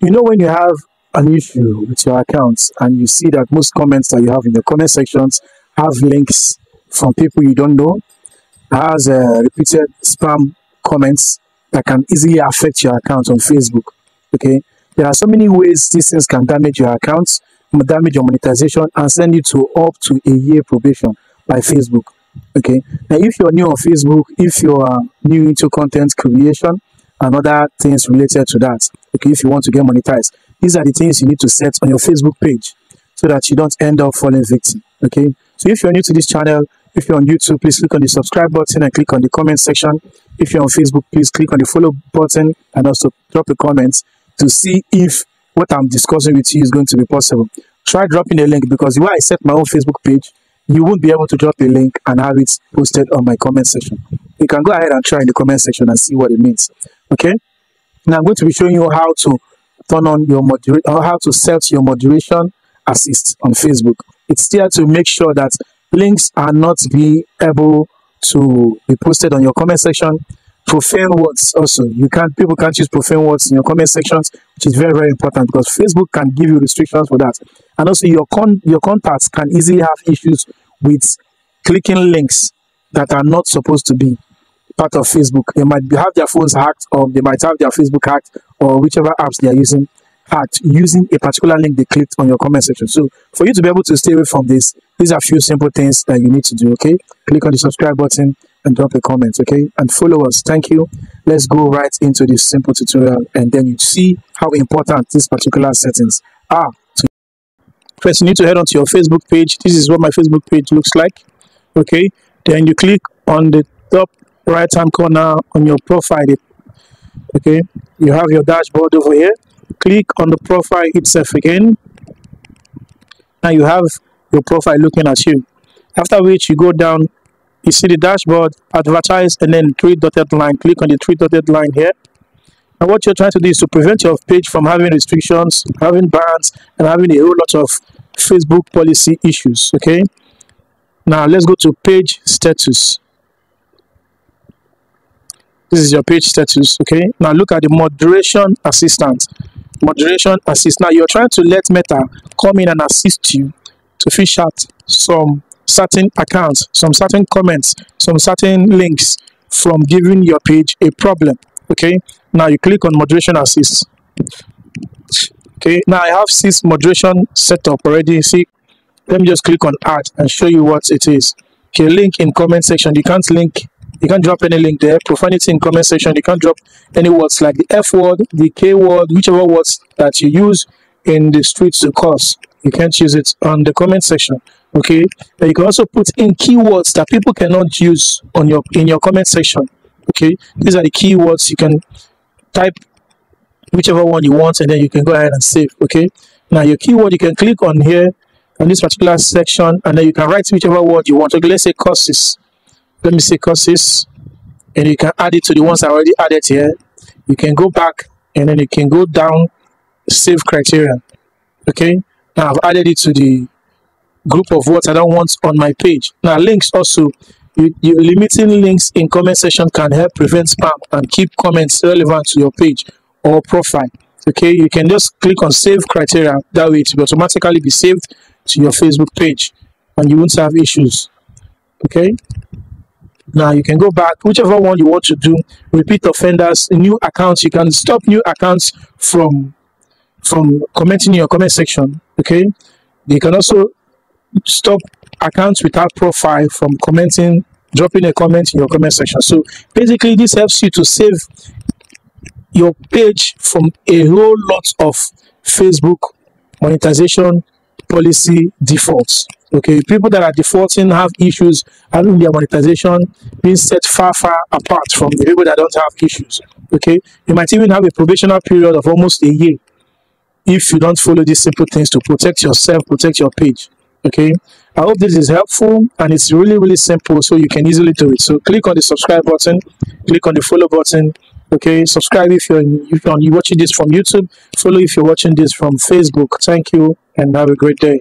You know when you have an issue with your accounts and you see that most comments that you have in the comment sections have links from people you don't know, has uh, repeated spam comments that can easily affect your account on Facebook. Okay, there are so many ways these things can damage your accounts, damage your monetization, and send you to up to a year probation by Facebook. Okay, now if you're new on Facebook, if you are new into content creation and other things related to that, okay, if you want to get monetized, these are the things you need to set on your Facebook page so that you don't end up falling victim. Okay, so if you're new to this channel, if you're on YouTube, please click on the subscribe button and click on the comment section. If you're on Facebook, please click on the follow button and also drop a comment to see if what I'm discussing with you is going to be possible. Try dropping a link because the way I set my own Facebook page, you won't be able to drop a link and have it posted on my comment section. You can go ahead and try in the comment section and see what it means. Okay. Now I'm going to be showing you how to turn on your how to set your moderation assist on Facebook. It's there to make sure that links are not be able to be posted on your comment section. Profane words also. You can't people can't use profane words in your comment sections which is very very important because facebook can give you restrictions for that. And also your con your contacts can easily have issues with clicking links that are not supposed to be part of facebook they might have their phones hacked or they might have their facebook hacked or whichever apps they are using hacked using a particular link they clicked on your comment section so for you to be able to stay away from this these are a few simple things that you need to do okay click on the subscribe button and drop a comment, okay? And follow us. Thank you. Let's go right into this simple tutorial and then you see how important these particular settings are. First, you need to head onto your Facebook page. This is what my Facebook page looks like, okay? Then you click on the top right hand corner on your profile, okay? You have your dashboard over here. Click on the profile itself again. Now you have your profile looking at you. After which you go down you see the dashboard, advertise, and then three dotted line. Click on the three dotted line here. And what you're trying to do is to prevent your page from having restrictions, having bans, and having a whole lot of Facebook policy issues. Okay. Now let's go to page status. This is your page status. Okay. Now look at the moderation assistant. Moderation assist. Now you're trying to let Meta come in and assist you to fish out some certain accounts, some certain comments, some certain links from giving your page a problem. Okay, now you click on moderation assist. Okay, now I have this moderation set up already. See, let me just click on add and show you what it is. Okay, link in comment section. You can't link, you can't drop any link there. Profanity in comment section. You can't drop any words like the F word, the K word, whichever words that you use in the streets to cause. You can't use it on the comment section okay and you can also put in keywords that people cannot use on your in your comment section okay these are the keywords you can type whichever one you want and then you can go ahead and save okay now your keyword you can click on here on this particular section and then you can write whichever word you want okay let's say courses let me say courses and you can add it to the ones i already added here you can go back and then you can go down save criteria okay now i've added it to the group of what I don't want on my page. Now, links also, you, you limiting links in comment section can help prevent spam and keep comments relevant to your page or profile. Okay, you can just click on save criteria. That way, it will automatically be saved to your Facebook page and you won't have issues. Okay, now you can go back, whichever one you want to do. Repeat offenders, new accounts. You can stop new accounts from from commenting in your comment section. Okay, you can also stop accounts without profile from commenting, dropping a comment in your comment section. So basically, this helps you to save your page from a whole lot of Facebook monetization policy defaults. Okay, people that are defaulting have issues having their monetization being set far, far apart from the people that don't have issues. Okay, you might even have a probational period of almost a year if you don't follow these simple things to protect yourself, protect your page okay i hope this is helpful and it's really really simple so you can easily do it so click on the subscribe button click on the follow button okay subscribe if you're if you're watching this from youtube. Follow if you're watching this from facebook. Thank you and have a great day